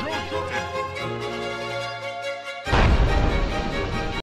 Drew